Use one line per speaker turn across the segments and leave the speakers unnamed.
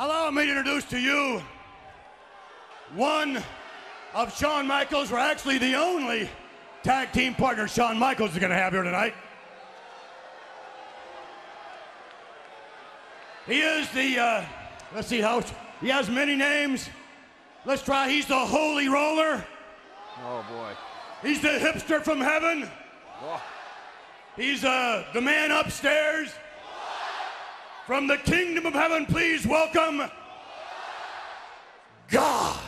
Allow me to introduce to you one of Shawn Michaels, or actually the only tag team partner Shawn Michaels is going to have here tonight. He is the, uh, let's see how, he has many names. Let's try, he's the Holy Roller.
Oh boy.
He's the hipster from heaven.
Oh.
He's uh, the man upstairs. From the kingdom of heaven, please welcome God.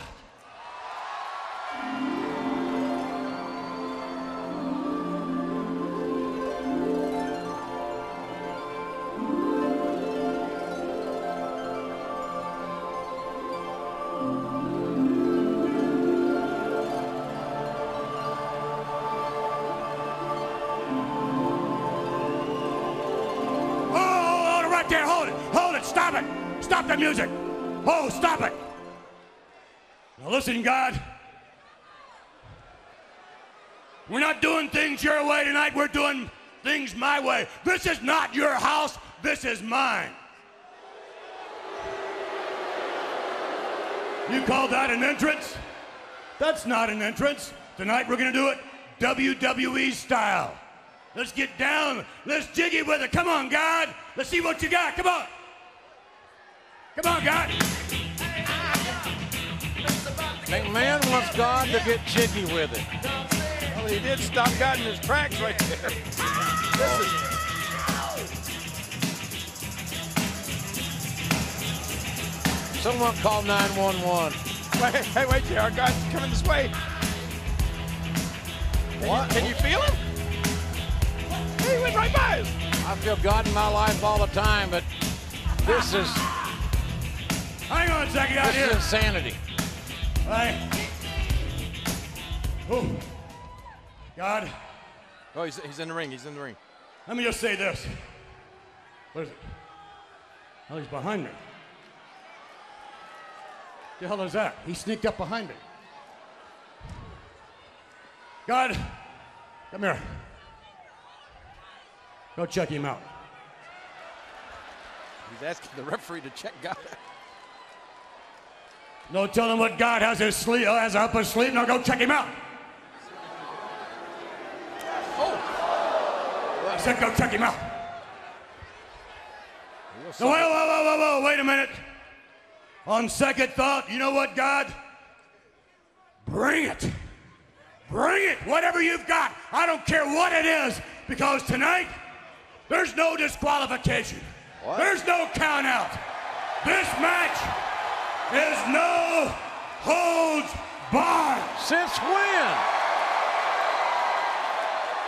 Right there. Hold it. Hold it. Stop it. Stop the music. Oh, stop it. Now listen, God. We're not doing things your way tonight. We're doing things my way. This is not your house. This is mine. You call that an entrance? That's not an entrance. Tonight we're going to do it WWE style. Let's get down. Let's jiggy with it. Come on, God. Let's see what you got. Come on. Come on, God.
McMahon wants God to get jiggy with it.
Well, he did stop God in his tracks right there. This is
Someone call 911.
wait, hey, wait, JR, God's coming this way. Can
What?
You, can you feel him? Hey, he went right by us.
I feel God in my life all the time, but this is
Hang on a second out
this is insanity.
Hey. Oh. God,
Oh, he's, he's in the ring. He's in the ring.
let me just say this. What is it? Oh, he's behind me. The hell is that? He sneaked up behind me. God, come here. Go check him out.
He's asking the referee to check God.
No telling what God has his sleeve uh, has up his sleeve. Now go check him out. Oh. I said go check him out. No, whoa, whoa, whoa, whoa, whoa, wait a minute. On second thought, you know what, God? Bring it. Bring it. Whatever you've got. I don't care what it is, because tonight, there's no disqualification. There's no count out. This match is no holds barred.
Since when?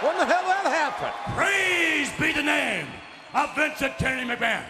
When the hell that happened?
Praise be the name of Vincent Kennedy McMahon.